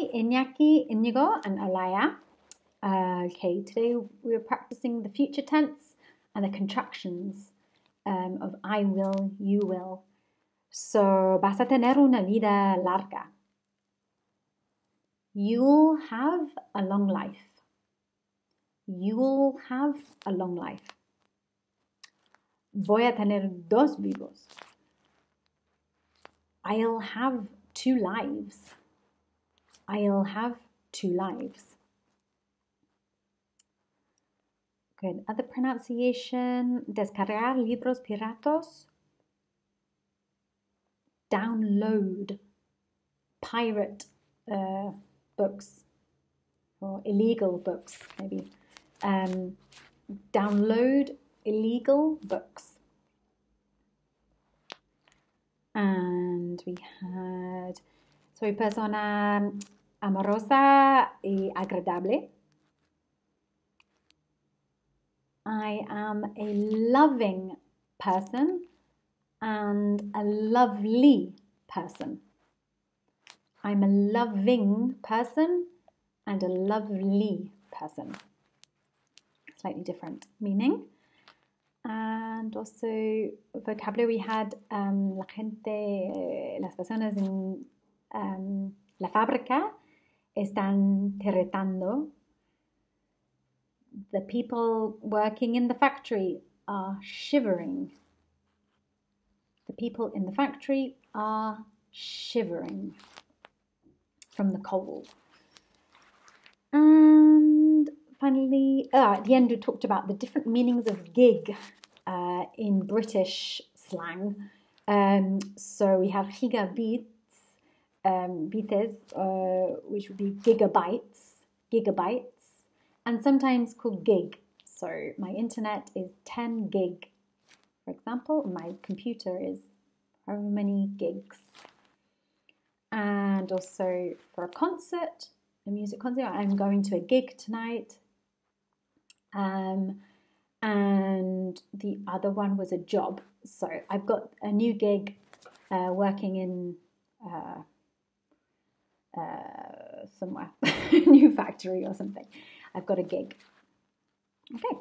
Hi, Iñaki, Iñigo, and Olaia. Uh, okay, today we're practicing the future tense and the contractions um, of I will, you will. So, vas a tener una vida larga. You'll have a long life. You'll have a long life. Voy a tener dos vivos. I'll have two lives. I'll have two lives. Good. Other pronunciation. Descargar libros piratos. Download. Pirate uh, books. Or illegal books, maybe. Um, download illegal books. And we had, soy persona amorosa y agradable. I am a loving person and a lovely person. I'm a loving person and a lovely person. Slightly different meaning. And also vocabulary we had um, la gente, las personas en um, la fábrica están tiritando. The people working in the factory are shivering. The people in the factory are shivering from the cold. And finally, uh, at the end, we talked about the different meanings of gig uh, in British slang. Um, so we have gigabits, um, uh, which would be gigabytes, gigabytes, and sometimes called gig. So my internet is 10 gig, for example. My computer is however many gigs. And also for a concert, a music concert, I'm going to a gig tonight. Um, and the other one was a job. So I've got a new gig uh, working in uh, uh, somewhere, new factory or something. I've got a gig. Okay.